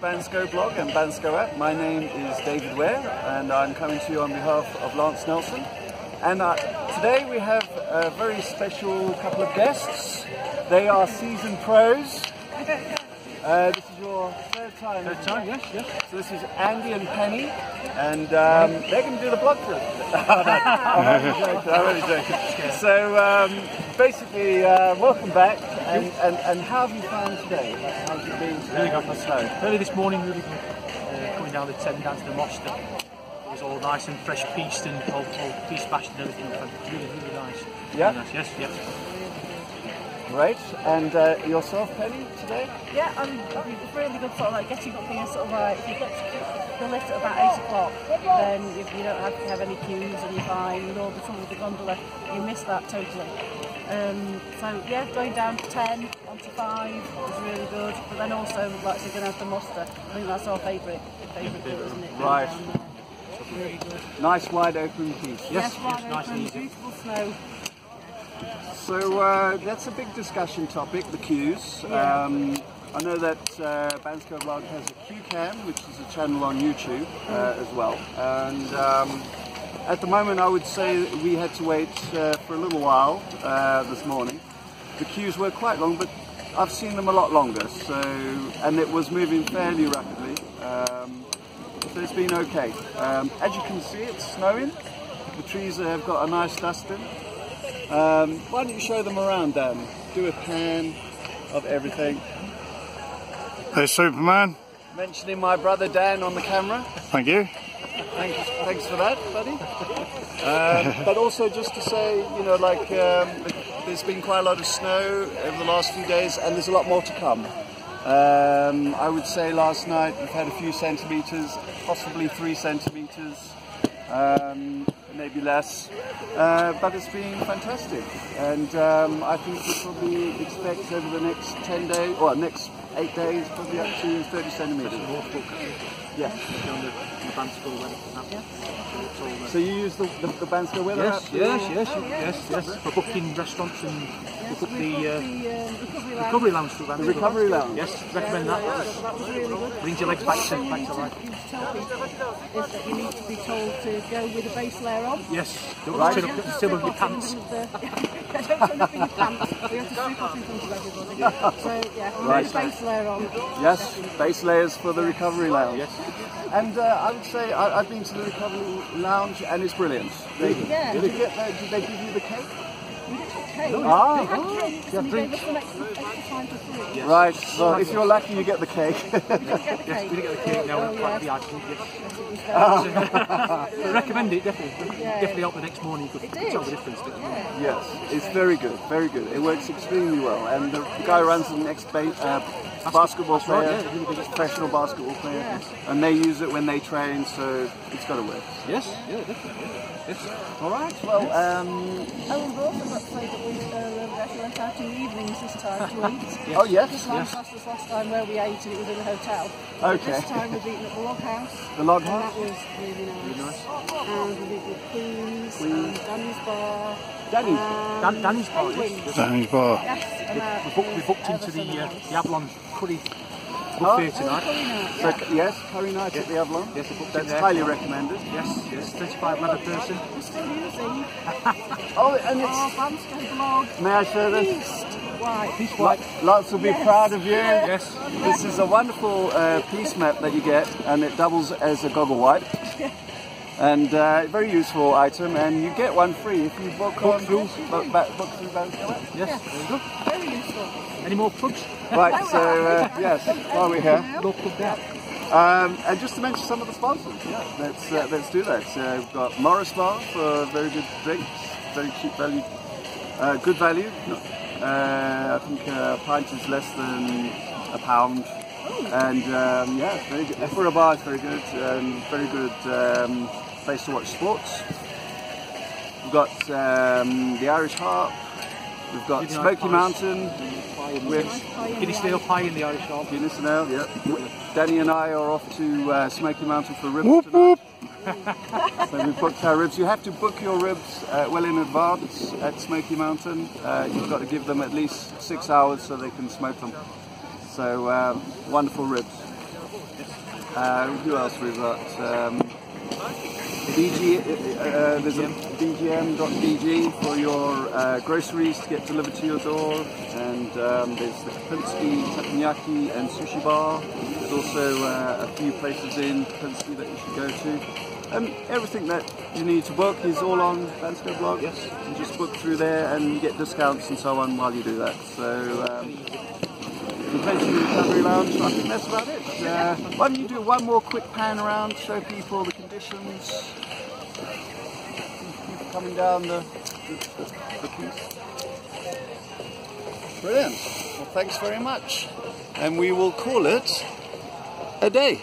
Bansko blog and Bansko app. My name is David Ware and I'm coming to you on behalf of Lance Nelson. And uh, today we have a very special couple of guests. They are seasoned pros. Uh, this is your third time. Third time, yes, yes. So this is Andy and Penny, and um, they're going to do the blog for us. I'm only joking. I'm only joking. So um, basically, uh, welcome back. And, and, and how have you found today? How's it been today Really good. the snow? Early this morning, really good. Uh, coming down the ten down to the Moster. It was all nice and fresh pieced and all, all piste bashed and everything. Really, really nice. Yeah? Really nice. Yes, yes. Great. And uh, yourself, Penny, today? Yeah, I mean, I mean, it's really good of like getting up here sort of like, if you get the lift at about 8 o'clock, then if you don't have to have any queues and you're fine, all the trouble with the gondola, you miss that totally. Um, so yeah, going down to 10, onto 5 is really good, but then also, like said, going to Muster, I think that's our favourite, favourite bit, isn't it? Right. Really. Nice wide open piste. Yes, right yes, nice and open, easy. beautiful snow. So uh, that's a big discussion topic, the queues. Um, I know that uh, Bansko Blog has a Q Cam, which is a channel on YouTube uh, as well. And um, at the moment, I would say we had to wait uh, for a little while uh, this morning. The queues were quite long, but I've seen them a lot longer. So, and it was moving fairly rapidly. Um, so it's been okay. Um, as you can see, it's snowing. The trees have got a nice dusting. Um, why don't you show them around, Dan? Do a pan of everything. There's Superman. Mentioning my brother Dan on the camera. Thank you. Thanks, thanks for that, buddy. Um, but also just to say, you know, like um, there's been quite a lot of snow over the last few days, and there's a lot more to come. Um, I would say last night we've had a few centimeters, possibly three centimeters, um, maybe less. Uh, but it's been fantastic, and um, I think we'll probably expect over the next 10 days, or next eight days, probably up to 30 centimeters. Yeah. On the, the band school web. So you use the, the, the Bansko weather Yes, app? yes, yes, yes, yes. For booking restaurants and Yes, book we the uh, the um, recovery lounge. recovery lounge through Band The recovery lounge? Yes, recommend Yeah, that. so that was really good. Brings your legs back to, back to life. you need to tell is that you need to be told to go with a base layer on. Yes, don't Right. turn up, still with your pants. Don't turn up in your pants. We have to strip off in front of everybody. So yeah, Right. with a base layer on. Yes, base layers for the recovery lounge. Yes. And uh, I would say I, I've been to the recovery lounge and it's brilliant. They, Yeah. Did you get the, Did they give you the cake? We didn't have cake. Ah. we had drinks Yeah, and he gave us some extra, extra time for free. Right. So if you're lucky, you get the cake. We didn't get the cake. We didn't get the cake now, it's like the yes. ice cream. yes. Yes, it was there. I recommend it, definitely. Yeah. Definitely out the next morning, you could It tell the difference. don't you? yes, it's very good, very good. It works extremely well. And the, the guy runs an ex uh, basketball That's right, player, yeah, professional basketball player, Yes. and they use it when they train, so it's got to work. Yes, yeah, definitely. Yes. All right. Well, um, Oh, we've also got to say that we uh, actually out in the evenings this time to eat. oh yes, Just like last, us last time where we ate and it was in a hotel. Okay. This time we've eaten at the log house. the log And house. that was really nice. And we've eaten at Queen's, Queen's. and Danny's Bar. Danny's. and Dan, Danny's bar, yes. Danny's bar. Yes, and that We booked, we booked ever into so the, uh, nice. the Avalon Curry Oh, buffet Oh, tonight. curry night, So, yeah. yes, curry night at the Avalon. Yes, That's highly recommended. Yes, yes, 35 leva person. We're still using Oh, and our it's. Bansko blog May I show this? East White. Peace white. Lots will be Yes. proud of you. Yes. This is a wonderful uh, piste map that you get, and it doubles as a goggle wipe. And uh, very useful item, and you get one free if you book on through. book, back, book through Bansko. Yes, there you go. Very useful. Any more plugs? Right, so uh, yes, while we're here, No plug there. um, and just to mention some of the sponsors, yeah, let's uh, let's do that. Uh, we've got Morris Bar for very good drinks, very cheap value, uh, good value. Uh, I think a pint is less than a pound, and um, yeah, very good. For a bar, it's very good, and very good um, place to watch sports. We've got um, the Irish Harp. We've got Really Smoky pies. Mountain. With Guinness Stale pie in the Irish Harp. Guinness and Ale, yeah. Danny and I are off to uh, Smoky Mountain for ribs Whoop tonight. whoop. So we've booked our ribs. You have to book your ribs uh, well in advance at Smoky Mountain. Uh, you've got to give them at least six hours so they can smoke them. So um, wonderful ribs. Uh, who else we've got? Um, BG, uh, there's a BGM.BG for your uh, groceries to get delivered to your door, and um, there's the Kempinski Teppanyaki and Sushi Bar. There's also uh, a few places in Kempinski that you should go to. Um, everything that you need to book is all on Bansko blog. Yes, you just book through there and you get discounts and so on while you do that. So. Um, the place recovery lounge, I think that's about it. Uh, why don't you do one more quick pan around, show people the conditions, people coming down the, the, the, the piste. Brilliant. Well, thanks very much. And we will call it a day.